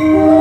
Whoa.